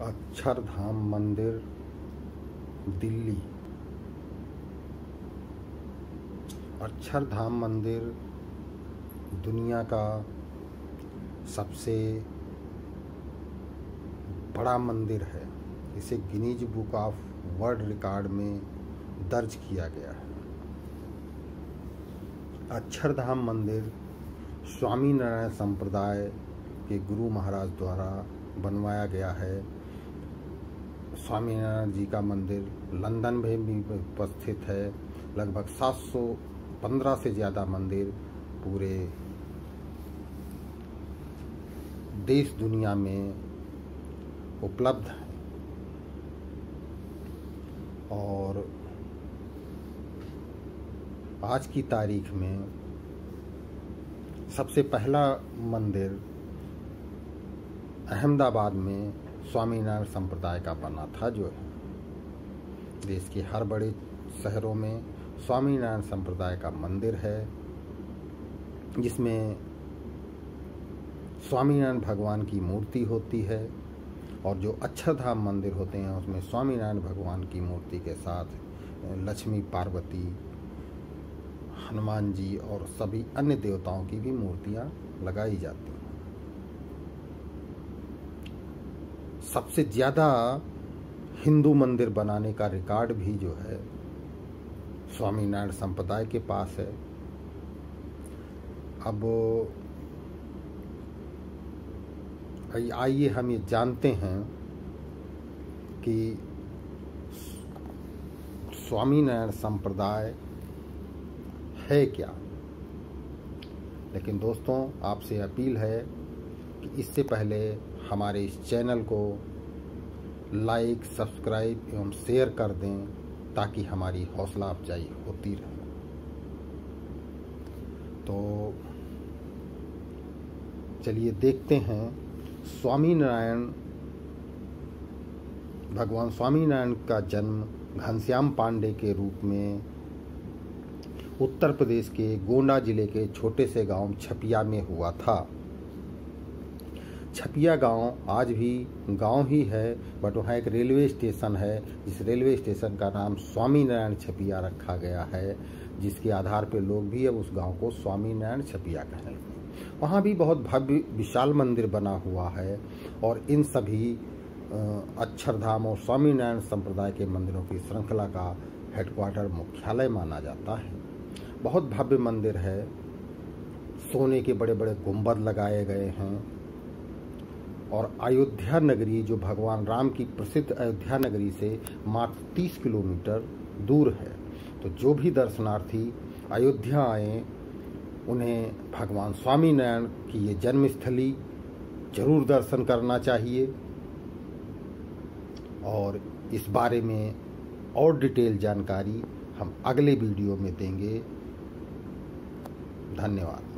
अक्षरधाम मंदिर, दिल्ली। अक्षरधाम मंदिर दुनिया का सबसे बड़ा मंदिर है। इसे Guinness book of world record में दर्ज किया गया है। अक्षरधाम मंदिर स्वामी नारायण संप्रदाय के गुरु महाराज द्वारा बनवाया गया है। स्वामीनारायण जी का मंदिर लंदन में भी उपस्थित है। लगभग 715 से ज़्यादा मंदिर पूरे देश दुनिया में उपलब्ध हैं। और आज की तारीख में सबसे पहला मंदिर अहमदाबाद में स्वामीनारायण संप्रदाय का बना था जो है देश के हर बड़े शहरों में स्वामीनारायण संप्रदाय का मंदिर है, जिसमें स्वामीनारायण भगवान की मूर्ति होती है और जो अक्षरधाम मंदिर होते हैं, उसमें स्वामीनारायण भगवान की मूर्ति के साथ लक्ष्मी, पार्वती, हनुमान जी और सभी अन्य देवताओं की भी मूर्तियाँ लगाई जाती हैं। सबसे ज़्यादा हिंदू मंदिर बनाने का रिकॉर्ड भी जो है, स्वामीनारायण संप्रदाय के पास है। अब, आइए हम ये जानते हैं कि स्वामीनारायण संप्रदाय है क्या। लेकिन दोस्तों, आपसे अपील है इससे पहले हमारे इस चैनल को लाइक, सब्सक्राइब एवं शेयर कर दें ताकि हमारी हौसला अफजाई होती रहे। तो चलिए देखते हैं स्वामी नारायण भगवान स्वामी नारायण का जन्म घनश्याम पांडे के रूप में उत्तर प्रदेश के गोंडा ज़िले के छोटे से गाँव छपिया में हुआ था। छपिया गाँव आज भी गाँव ही है, बट वहाँ एक रेलवे स्टेशन है, जिस रेलवे स्टेशन का नाम स्वामी नारायण छपिया रखा गया है, जिसके आधार पर लोग भी अब उस गाँव को स्वामी नारायण छपिया कहने लगे वहाँ भी बहुत भव्य, विशाल मंदिर बना हुआ है, और इन सभी अक्षरधाम और स्वामी नारायण संप्रदाय के मंदिरों की श्रृंखला का हेडक्वार्टर मुख्यालय माना जाता है। बहुत भव्य मंदिर है, सोने के बड़े बड़े गुंबद लगाए गए हैं और अयोध्या नगरी, जो भगवान राम की प्रसिद्ध अयोध्या नगरी से मात्र 30 किलोमीटर दूर है। तो जो भी दर्शनार्थी अयोध्या आए, उन्हें भगवान स्वामी नारायण की ये जन्मस्थली ज़रूर दर्शन करना चाहिए। और इस बारे में और डिटेल जानकारी हम अगले वीडियो में देंगे। धन्यवाद।